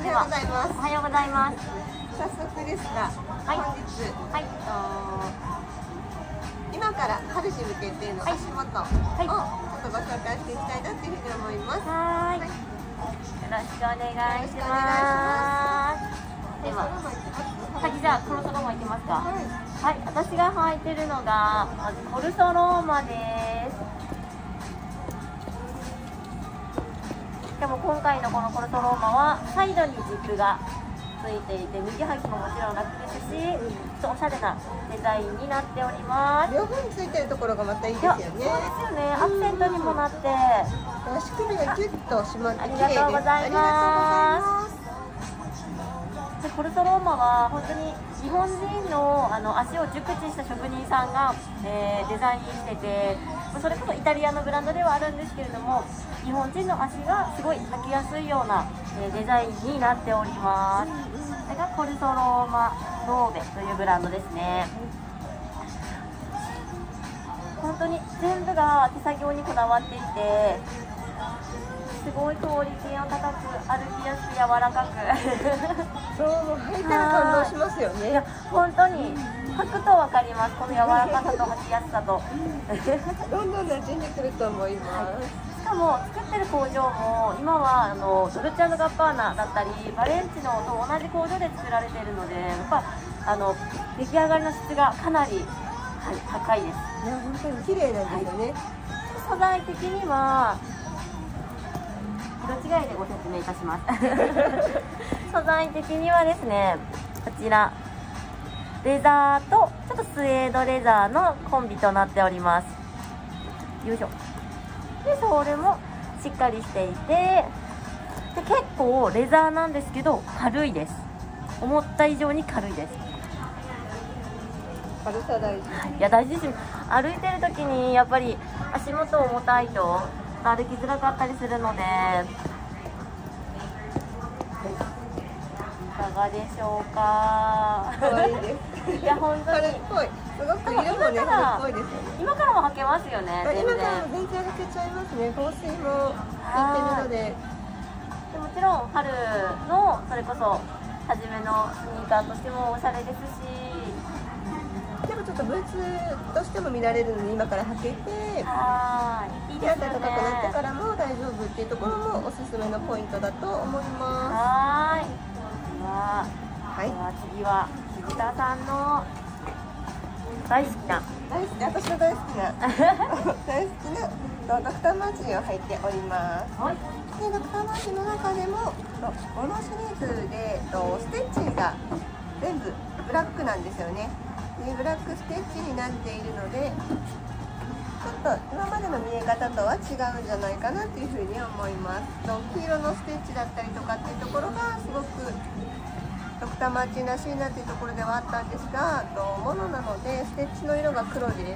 おはようございます。おはようございます。早速ですが、はい。本日、はい。と今から春に向けての足元をちょいっとご紹介していきたいなというふうに思います、はーい。はい。よろしくお願いします。では先じゃあコルソローマ行きますか？はい。はい。私が履いてるのがまずコルソローマですでも今回のこのコルソローマはサイドにジップがついていて右履きももちろん楽ですしちょっとおしゃれなデザインになっております。両方についてるところがまたいいですよね。そうですよねアクセントにもなって足首がギュッと締まってありがとうございます。ありがとうございでコルソローマは本当に日本人のあの足を熟知した職人さんが、えーデザインしててそれこそイタリアのブランドではあるんですけれども日本人の足がすごい履きやすいような、えーデザインになっております。それがコルソローマノーベというブランドですね。本当に全部が手作業にこだわっていてすごいクオリティが高く歩きやすく柔らかく。そう履いてる感動しますよい。やね本当に履くと分かります。この柔らかさと履きやすさと。どんどん馴染んでくると思います、しかも作ってる工場も今はあのドルチャーノ・ガッパーナだったりバレンチノと同じ工場で作られているのでやっぱあの出来上がりの質がかなり、はい、高いです。本当に綺麗なんですよね、素材的には色違いでご説明いたします。素材的にはですねこちらレザーとちょっとスウェードレザーのコンビとなっております。よいしょでソールもしっかりしていてで結構レザーなんですけど軽いです。思った以上に軽いです。軽さ大事。い。や大事ですよ。歩いてる時にやっぱり足元重たいと歩きづらかったりするのでいかがでしょうか？いです。いや本当に。春っぽいすごく色もね今から春っぽいですよね今からも履けますよね今からも全然開けちゃいますね香水も効い。てるのででもちろん春のそれこそ初めのスニーカーとしてもおしゃれですし。でもちょっとブーツとしても見られるので今から履けてはい。いいですよね。手当高くなってからも大丈夫っていうところもおすすめのポイントだと思います。はい。では次は藤田さんの大好きな大好き。私の大好きな 大好きなとドクターマーチンを履いております。はい。でドクターマーチンの中でもとこのシリーズでとステッチが全部ブラックなんですよね。でブラックステッチになっているのでちょっと今までの見え方とは違うんじゃないかなというふうに思います。と黄色のステッチだったりとかっていうところがすごくドクターマーチンらしいなっていうところではあったんですがとものなのでステッチの色が黒ですで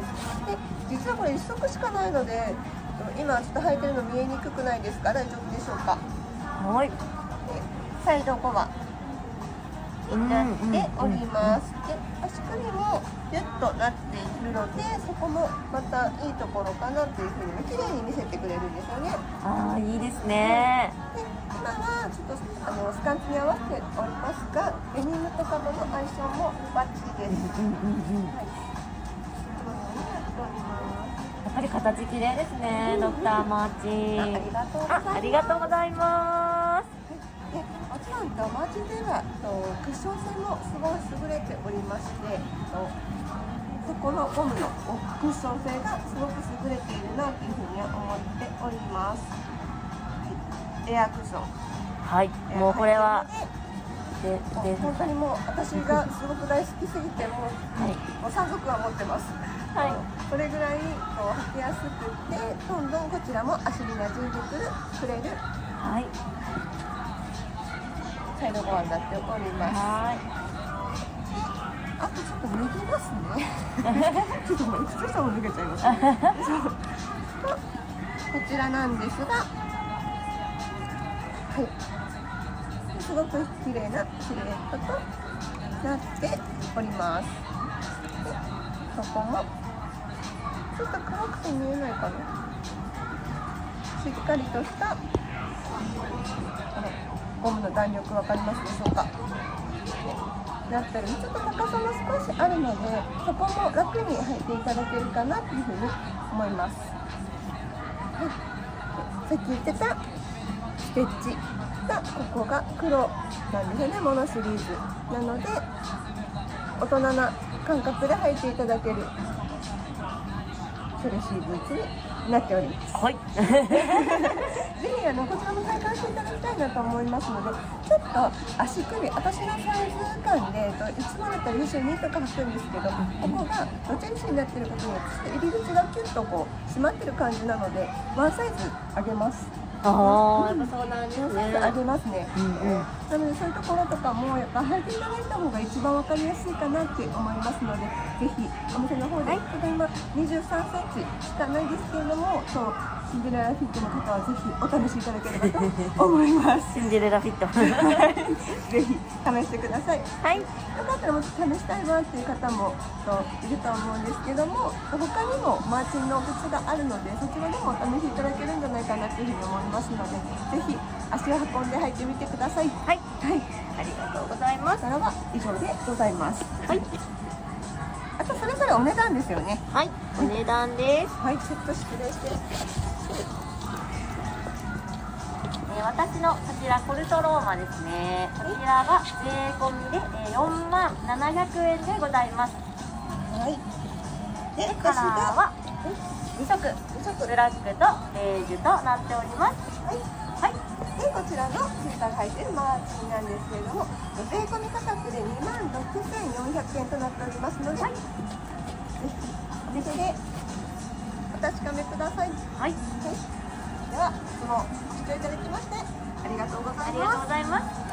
実はこれ1足しかないのでと今ちょっと履いてるの見えにくくないですか大丈夫でしょうか？はい。でサイド5番になっております、で足首もギュッとなっているのでそこもまたいいところかなというふうに綺麗に見せてくれるんですよね。ああいいですね。で今はちょっとあのスカンツに合わせておりますがデニムとかとの相性もバッチリです、うんうんうん。はいやっぱり形綺麗ですね、ドクターマーチ。あありがとうございます。でもちろんとマーチンではとクッション性もすごい優れておりましてとそこのゴムのクッション性がすごく優れているなというふうに思っております、はい、エアクッションはい。もうこれはでで本当にもう私がすごく大好きすぎてもうはい。もう3足は持ってます。はい。それぐらいこう履きやすくってどんどんこちらも足に馴染んでくるくれるはい。サイドゴアになっております。はい。あとちょっと脱ぎますね。ちょっともう靴下も脱げちゃいます、ね。そう。こちらなんですが、はい。すごく綺麗なシルエットとなっております。でここもちょっと暗くて見えないかな。しっかりとしたこのゴムの弾力分かりますでしょうかなったりちょっと高さも少しあるのでそこも楽に履いていただけるかなというふうに思います、はい、さっき言ってたステッチ。がここが黒なんですよねモノシリーズ。なので大人な感覚で履いていただけるチェルシーブーツになっております。はい。ぜひあのこちらも体感していただきたいなと思いますのでちょっと足首私のサイズ感でといつもだったら22とか履くんですけどここがドチェルシーになってることによって入り口がキュッとこう閉まってる感じなのでワンサイズ上げますああやっぱそうなんですね上げますね、うんうん。なのでそういうところとかもやっぱ履いていただいた方が一番分かりやすいかなって思いますのでぜひお店の方で、ただいま2 3センチしかないですけれどもそうシンデレラフィットの方はぜひお試しいただければと思います。シンデレラフィット。ぜひ試してください。よはい。かったらもっと試したいわっていう方もいると思うんですけども他にもマーチンの靴があるのでそちらでもお試しいただけるんじゃないかなというふうに思いますのでぜひ足を運んで履いてみてください。はい。はい。ありがとうございます。それは以上でございます。はい。あとそれぞれお値段ですよね。はい。お値段です。はい、セット式でして。えー私のこちらコルトローマですね。こちらが税込みで、えー4万700円でございます。はい。で、でカラーは2色。色。ブラックとベージュとなっております。はい。はい。で、こちらのセーターが入っているマーチンなんですけれども、税込み価格で2万6400円となっておりますので、ぜひお店で。お確かめください。はい。はいでは、いつもご視聴いただきましてありがとうございありがとうます。